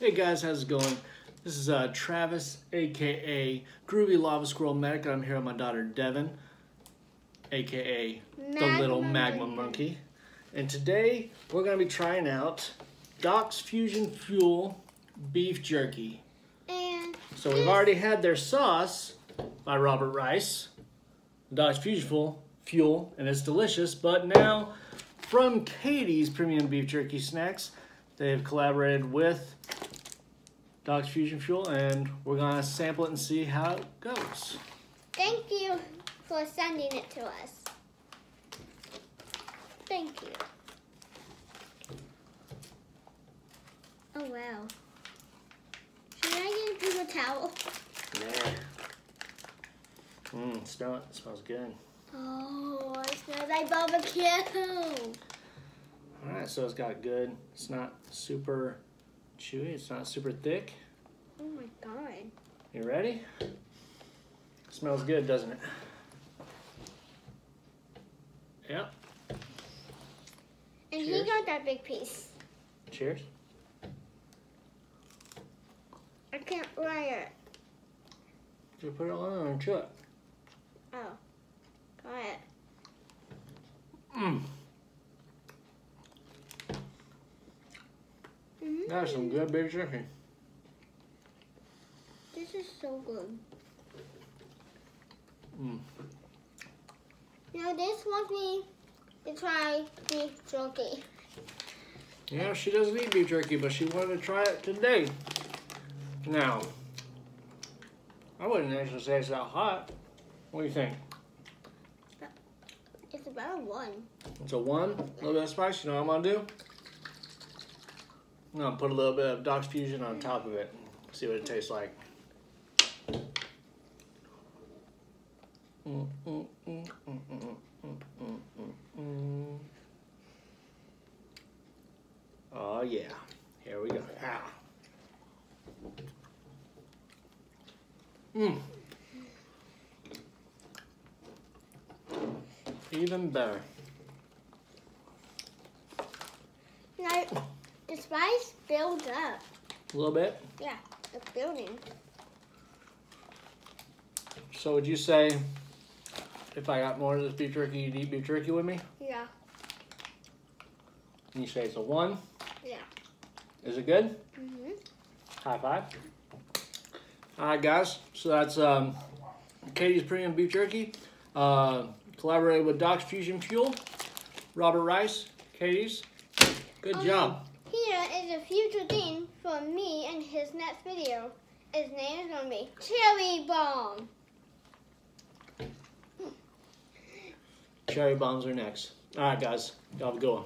Hey guys, how's it going? This is uh, Travis, aka Groovy Lava Squirrel Medic. And I'm here with my daughter Devin, aka the little magma monkey. And today we're going to be trying out Doc's Fusion Fuel Beef Jerky. And So we've already had their sauce by Robert Rice, Doc's Fusion Fuel, Fuel, and it's delicious. But now, from Katie's Premium Beef Jerky Snacks, they've collaborated with Doc's Fusion Fuel, and we're gonna sample it and see how it goes. thank you for sending it to us. Thank you. Oh wow. Should I get a paper towel? Yeah. Mmm, smell it. it. Smells good. Oh, it smells like barbecue. All right, so it's got good. It's not super chewy. It's not super thick. Oh my god. You ready? Smells good, doesn't it? Yep. And Cheers. he got that big piece. Cheers. I can't write it. You put it on and chew it. Oh. Got it. Mmm. Mm. That's some good beef jerky. This is so good. Mm. Know, this wants me to try beef jerky. Yeah, she doesn't eat beef jerky, but she wanted to try it today. Now, I wouldn't actually say it's that hot. What do you think? It's about a one. It's a one, a little bit of spice. You know what I'm gonna do? I'm gonna put a little bit of Doc's Fusion on top of it. See what it tastes like. Mm, mm, mm, oh yeah, here we go. Ah. Mmm. Even better. No the spice builds up. A little bit. Yeah, it's building. So would you say if I got more of this beef jerky, you'd eat beef jerky with me? Yeah, And you say it's a one? yeah. Is it good? Mm-hmm. High five. All right, guys. So that's um, Katie's Premium Beef Jerky. Uh, collaborated with Doc's Fusion Fuel. Robert Rice, Katie's. Good Oh, job. Is a future thing for me and his next video. His name is gonna be Cherry Bomb. Cherry bombs are next. All right, guys. Y'all have a good one.